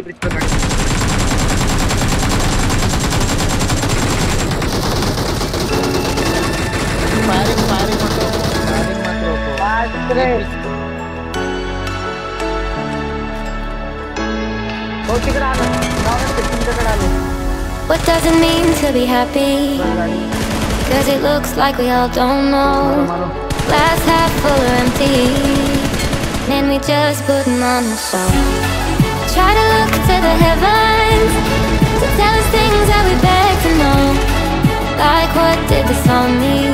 Bridge पे खड़े firing firing मत रोको फायरिंग मत रोको हो तिकडे आलं जाऊ दे तुमच्याकडे आलो What does it mean to be happy? Cause it looks like we all don't know. Glass half full or empty. And we just putting on a show. Try to look to the heavens to tell us things that we beg to know. Like what did this all mean?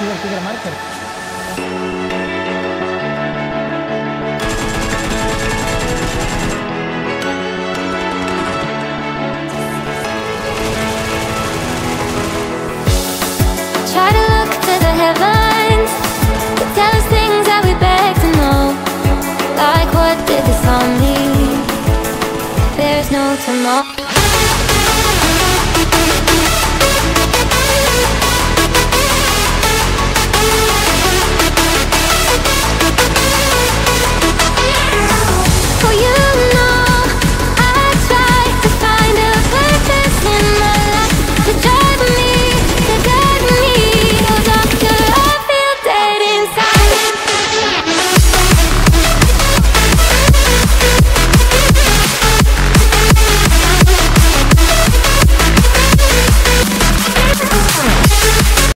Like to know like what did this? There's no tomorrow.